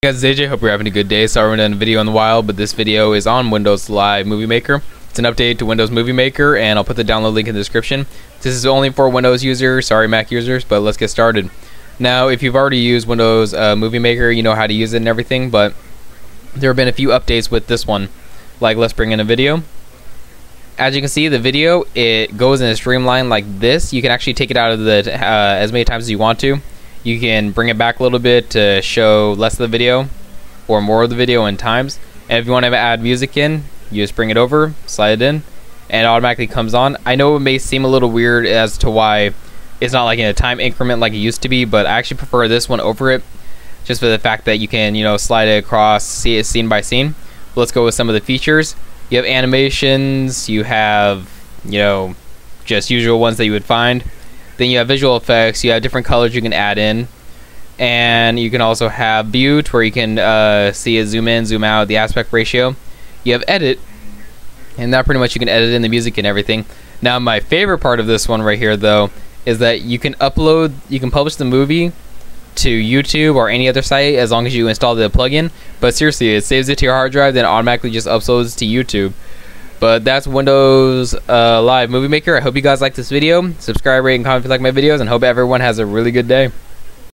Hey guys, it's AJ. Hope you're having a good day. Sorry we're not in a video in a while, but this video is on Windows Live Movie Maker. It's an update to Windows Movie Maker, and I'll put the download link in the description. This is only for Windows users, sorry Mac users, but let's get started. Now, if you've already used Windows uh, Movie Maker, you know how to use it and everything, but there have been a few updates with this one. Like, let's bring in a video. As you can see, the video, it goes in a streamline like this. You can actually take it out of the uh, as many times as you want to you can bring it back a little bit to show less of the video or more of the video in times. And if you want to add music in, you just bring it over, slide it in, and it automatically comes on. I know it may seem a little weird as to why it's not like in a time increment like it used to be, but I actually prefer this one over it just for the fact that you can, you know, slide it across, see it scene by scene. Let's go with some of the features. You have animations, you have, you know, just usual ones that you would find. Then you have visual effects. You have different colors you can add in, and you can also have butte where you can uh, see it zoom in, zoom out, the aspect ratio. You have edit, and that pretty much you can edit in the music and everything. Now, my favorite part of this one right here, though, is that you can upload, you can publish the movie to YouTube or any other site as long as you install the plugin. But seriously, it saves it to your hard drive, then automatically just uploads to YouTube. But that's Windows uh, Live Movie Maker. I hope you guys like this video. Subscribe, rate, and comment if you like my videos, and hope everyone has a really good day.